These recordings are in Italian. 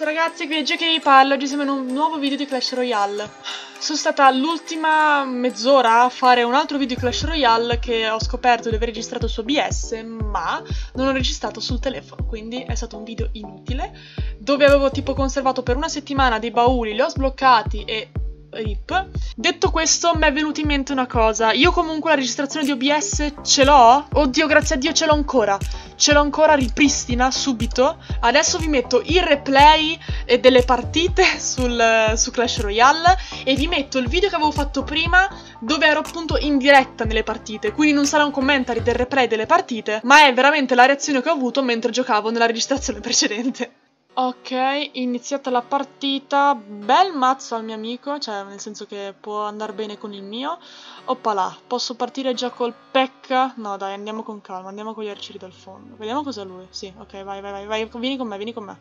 e ragazzi, qui è GK Parlo, oggi siamo in un nuovo video di Clash Royale. Sono stata l'ultima mezz'ora a fare un altro video di Clash Royale che ho scoperto di aver registrato su OBS, ma non ho registrato sul telefono, quindi è stato un video inutile, dove avevo tipo conservato per una settimana dei bauli, li ho sbloccati e RIP. Detto questo, mi è venuta in mente una cosa. Io comunque la registrazione di OBS ce l'ho. Oddio, grazie a Dio ce l'ho ancora. Ce l'ho ancora ripristina subito. Adesso vi metto il replay delle partite sul, su Clash Royale e vi metto il video che avevo fatto prima dove ero appunto in diretta nelle partite. Quindi non sarà un commentary del replay delle partite, ma è veramente la reazione che ho avuto mentre giocavo nella registrazione precedente. Ok, iniziata la partita. Bel mazzo al mio amico, cioè nel senso che può andare bene con il mio. Oppala, posso partire già col pecca? No dai, andiamo con calma, andiamo con gli arcieri dal fondo. Vediamo cos'ha lui. Sì, ok, vai, vai, vai, vai, vieni con me, vieni con me.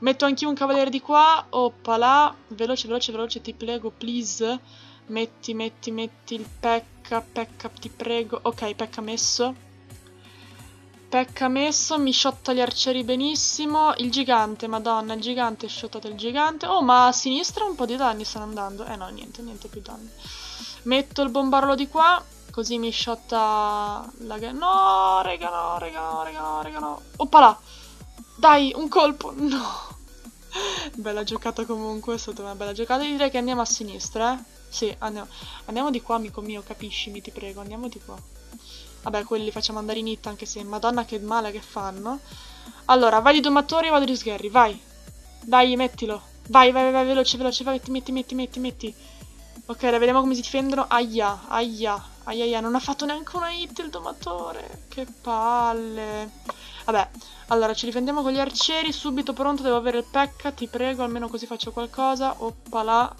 Metto anch'io un cavaliere di qua. Oppala, veloce, veloce, veloce, ti prego, please. Metti, metti, metti il pecca, pecca, ti prego. Ok, pecca messo. Pecca messo, mi shotta gli arcieri benissimo. Il gigante, madonna, il gigante, shottato il gigante. Oh, ma a sinistra un po' di danni stanno andando. Eh no, niente, niente più danni. Metto il bombarolo di qua, così mi shotta la... No, rega, no, rega, no, rega, no, rega, no. Oppala! Dai, un colpo! No! bella giocata comunque, è stata una bella giocata. Io direi che andiamo a sinistra, eh? Sì, andiamo. Andiamo di qua, amico mio, capiscimi, ti prego, andiamo di qua. Vabbè, quelli li facciamo andare in hit, anche se madonna che male che fanno. Allora, vai di domatori e vado di sgherri, vai. Dai, mettilo. Vai, vai, vai, veloce, veloce, vai, metti, metti, metti, metti. Ok, vediamo come si difendono. Aia, aia, aia, aia. Non ha fatto neanche una hit il domatore. Che palle. Vabbè, allora ci difendiamo con gli arcieri. Subito pronto, devo avere il pecca, ti prego, almeno così faccio qualcosa. Oppala.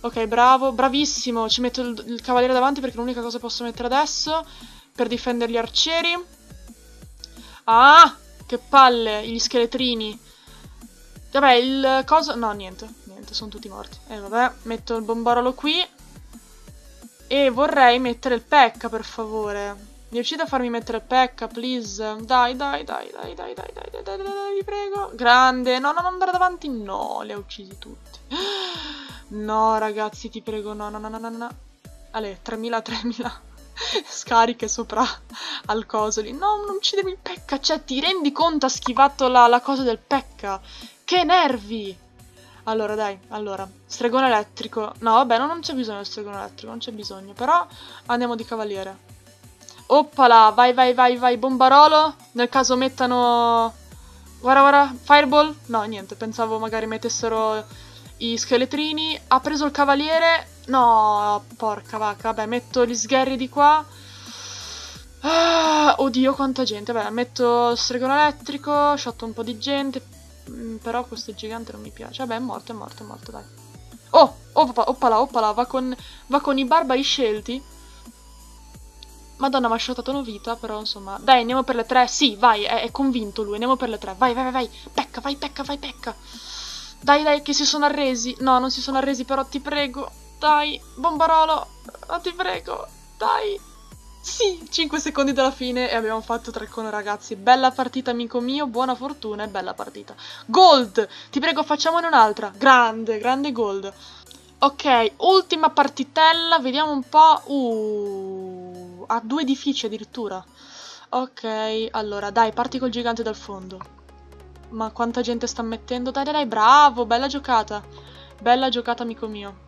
Ok, bravo, bravissimo. Ci metto il, il cavaliere davanti perché è l'unica cosa che posso mettere adesso. Per difendere gli arcieri. Ah, che palle, gli scheletrini. Vabbè, il coso... No, niente, niente, sono tutti morti. E eh, vabbè, metto il bombarolo qui. E vorrei mettere il pecca, per favore. Riuscite a farmi mettere il pecca, please? Dai, dai, dai, dai, dai, dai, dai, dai, dai, dai, vi prego. Grande. No, no, non andare davanti. No, li ha uccisi tutti. No, ragazzi, ti prego, no, no, no, no, no. Ale, 3000, 3000 scariche sopra al coso lì. No, non uccidermi il pecca. Cioè, ti rendi conto? Ha schivato la, la cosa del pecca. Che nervi! Allora, dai, allora. Stregone elettrico. No, vabbè, no, non c'è bisogno del stregone elettrico, non c'è bisogno. Però andiamo di cavaliere. Oppala, vai, vai, vai, vai, bombarolo. Nel caso mettano... Guarda, guarda, fireball. No, niente, pensavo magari mettessero i scheletrini. Ha preso il cavaliere. No, porca vacca. Vabbè, metto gli sgherri di qua. Ah, oddio, quanta gente. Vabbè, metto stregone elettrico. Shotto un po' di gente. Mm, però questo gigante non mi piace. Vabbè, è morto, è morto, è morto, dai. Oh, oppa, oppala, oppala. Va con, va con i barbari scelti. Madonna, mi ha shottato una vita, però insomma... Dai, andiamo per le tre. Sì, vai, è, è convinto lui. Andiamo per le tre. Vai, vai, vai, vai. Pecca, vai, pecca, vai, pecca. Dai, dai, che si sono arresi. No, non si sono arresi, però ti prego. Dai, bombarolo. Oh, ti prego. Dai. Sì, 5 secondi dalla fine e abbiamo fatto tre con ragazzi. Bella partita, amico mio. Buona fortuna e bella partita. Gold! Ti prego, facciamone un'altra. Grande, grande gold. Ok, ultima partitella. Vediamo un po'. Uh, ha due edifici addirittura. Ok, allora, dai, parti col gigante dal fondo. Ma quanta gente sta mettendo? Dai, dai, dai, bravo, bella giocata. Bella giocata, amico mio.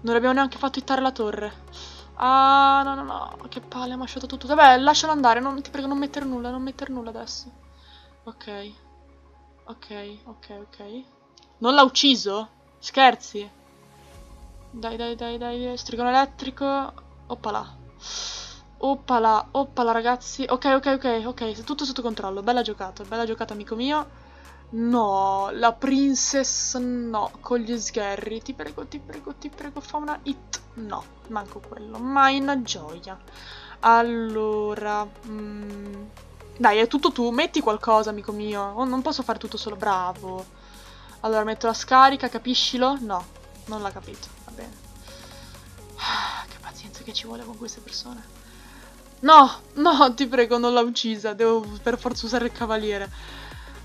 Non abbiamo neanche fatto hittare la torre. Ah, no, no, no, che palle, ha lasciato tutto. Vabbè, lascialo andare, non, ti prego, non mettere nulla, non mettere nulla adesso. Ok. Ok, ok, ok. Non l'ha ucciso? Scherzi? Dai, dai, dai, dai, strigone elettrico. Oppala. Oppala, oppala ragazzi. Ok, ok, ok, ok, tutto sotto controllo. Bella giocata, bella giocata amico mio. No, la princess no, con gli sgherri. Ti prego, ti prego, ti prego, fa una hit. No, manco quello. Ma in gioia. Allora... Mm, dai, è tutto tu. Metti qualcosa, amico mio. Oh, non posso fare tutto solo. Bravo. Allora, metto la scarica, capiscilo? No, non l'ha capito. Va bene. Ah, che pazienza che ci vuole con queste persone. No, no, ti prego, non l'ha uccisa. Devo per forza usare il cavaliere.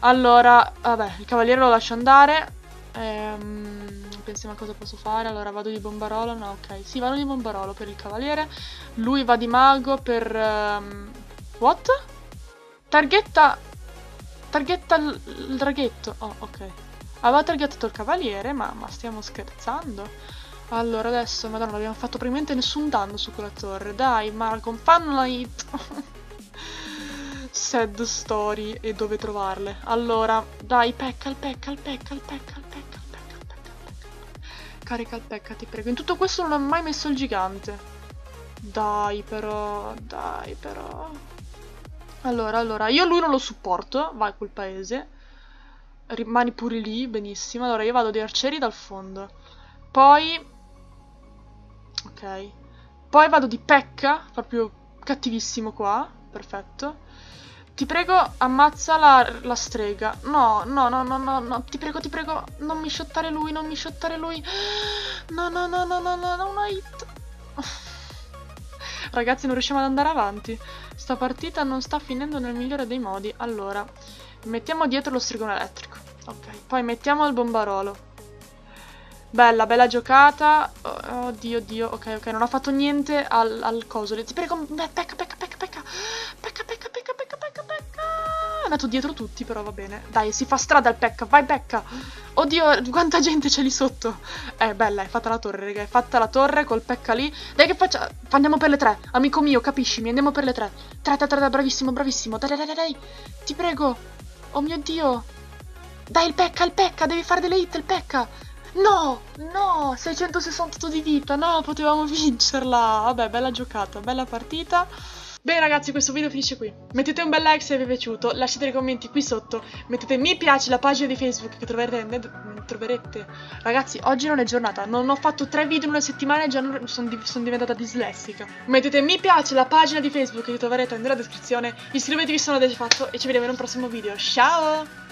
Allora, vabbè, il cavaliere lo lascio andare. Ehm, pensiamo a cosa posso fare. Allora, vado di bombarolo. No, ok. Sì, vado di bombarolo per il cavaliere. Lui va di mago per... Um... What? Targhetta... Targhetta il, draghetto. Oh, ok. Aveva targettato il cavaliere, ma, ma stiamo scherzando? Allora, adesso, madonna, non abbiamo fatto praticamente nessun danno su quella torre. Dai, Malcolm, fanno una hit. Sad story e dove trovarle. Allora, dai, pecca, il pecca, il pecca, il pecca, il pecca, il pecca, il pecca. Carica il pecca, ti prego. In tutto questo non ho mai messo il gigante. Dai, però, dai, però. Allora, allora, io lui non lo supporto, vai quel paese. Rimani pure lì, benissimo. Allora, io vado di arcieri dal fondo. Poi Ok. Poi vado di pecca, proprio cattivissimo qua. Perfetto. Ti prego, ammazza la, la, strega. No, no, no, no, no, no. Ti prego, ti prego, non mi shottare lui, non mi shottare lui. No, no, no, no, no, no, no, una hit. Ragazzi, non riusciamo ad andare avanti. Sta partita non sta finendo nel migliore dei modi. Allora, mettiamo dietro lo stregone elettrico. Ok, poi mettiamo il bombarolo. Bella, bella giocata. Oh, oddio, oddio. Ok, ok, non ha fatto niente al, al coso. Ti prego, pecca, pecca, pecca, pecca. Pecca, andato dietro tutti, però va bene. Dai, si fa strada il pecca. Vai, pecca. Oddio, quanta gente c'è lì sotto. Eh, bella, hai fatta la torre, raga. Hai fatta la torre col pecca lì. Dai che faccia... Andiamo per le tre. Amico mio, capiscimi. Andiamo per le tre. Tre, tre, tre, tre bravissimo, bravissimo. Dai, dai, dai, dai. Ti prego. Oh mio Dio. Dai, il pecca, il pecca. Devi fare delle hit, il pecca. No, no, 668 di vita, no, potevamo vincerla. Vabbè, bella giocata, bella partita. Bene ragazzi, questo video finisce qui. Mettete un bel like se vi è piaciuto, lasciate nei commenti qui sotto, mettete mi piace la pagina di Facebook che troverete. troverete. Ragazzi, oggi non è giornata, non ho fatto tre video in una settimana e già sono div son diventata dislessica. Mettete mi piace la pagina di Facebook che troverete nella descrizione, iscrivetevi se non l'avete fatto e ci vediamo in un prossimo video. Ciao!